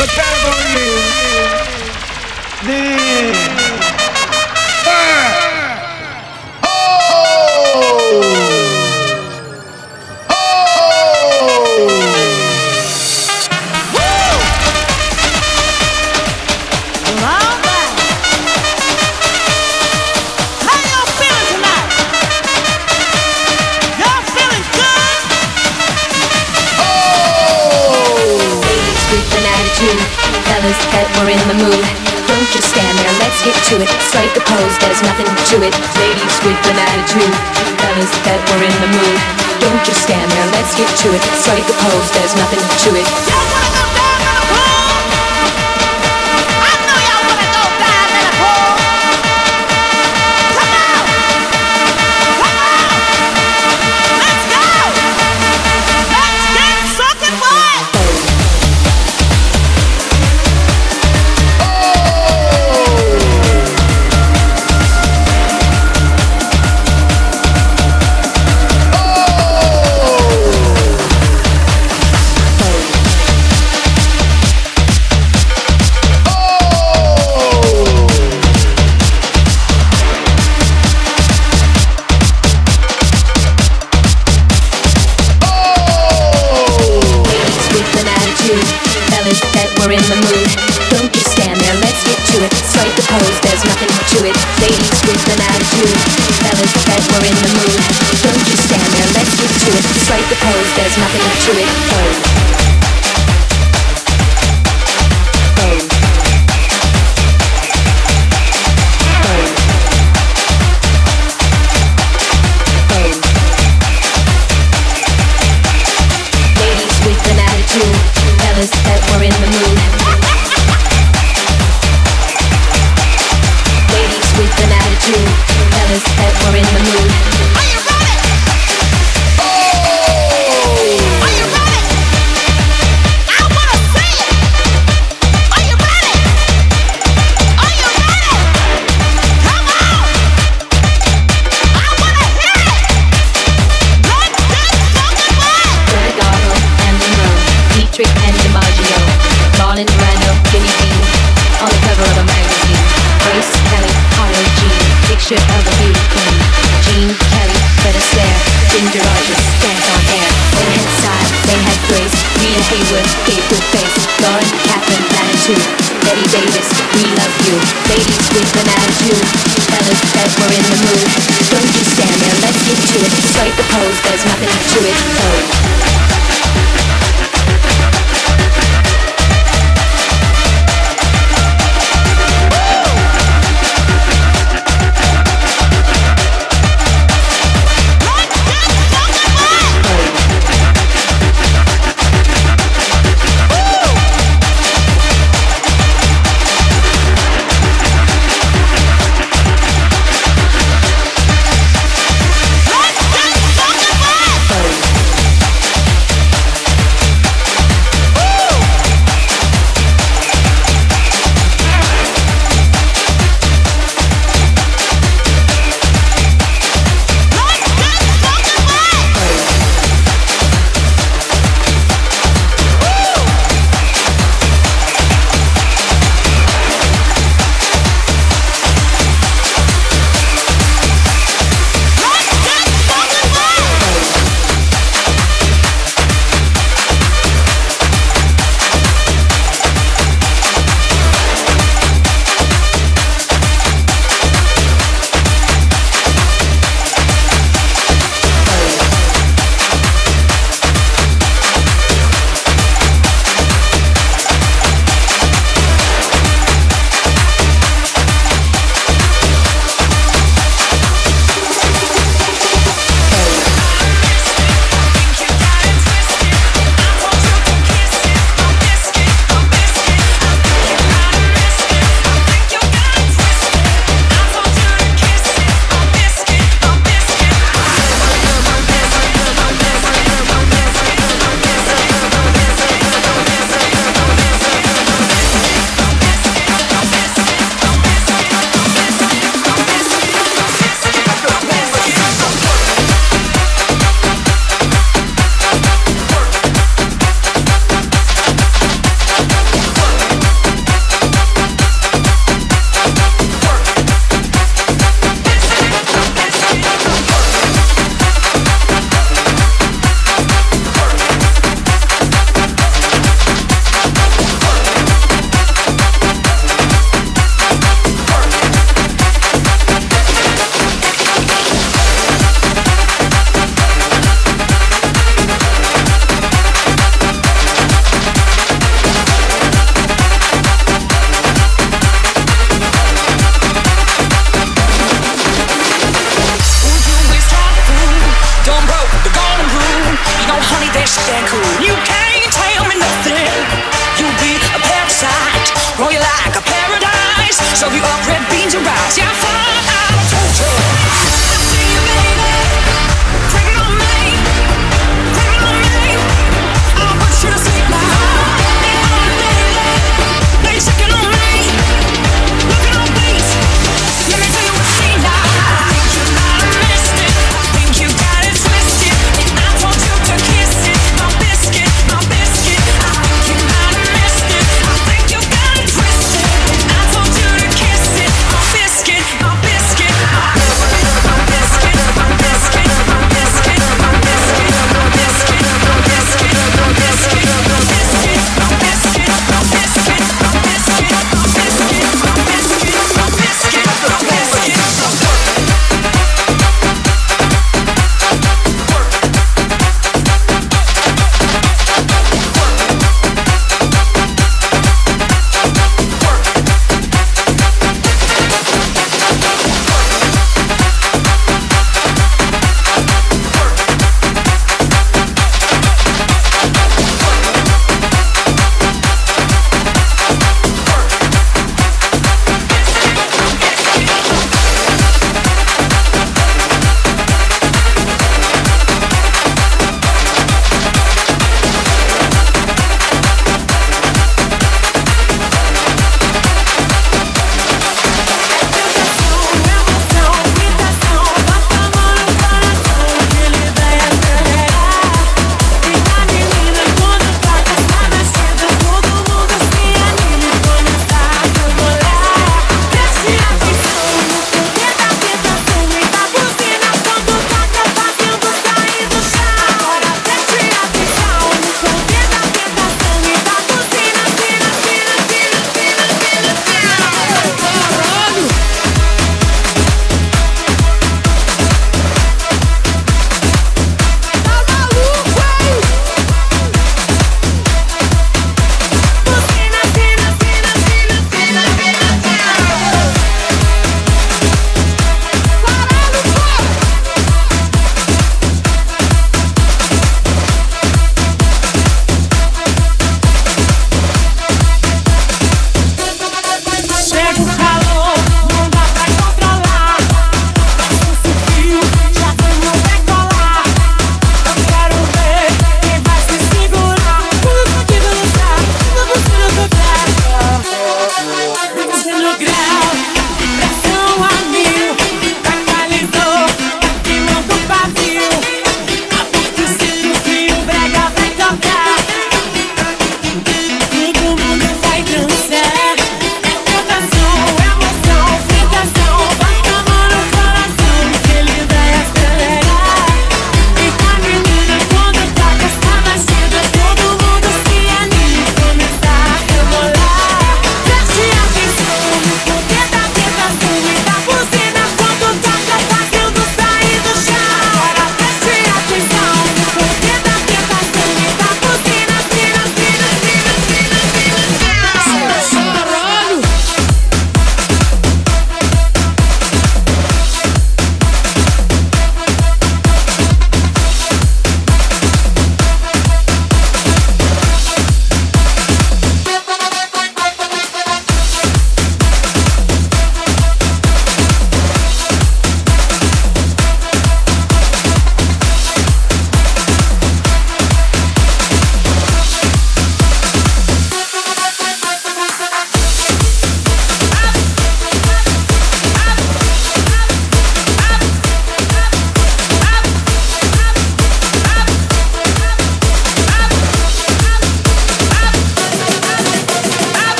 The better on you. Then. to it, ladies with an attitude, fellas that were in the mood. Don't just stand there, let's get to it. Strike the pose, there's nothing to it. Yeah,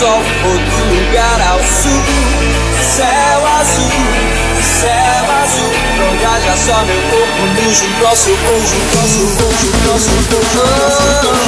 sol, outro lugar ao sul. Céu azul, céu azul, não viaja só meu corpo nu junto ao seu junto ao seu junto ao seu passado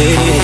day.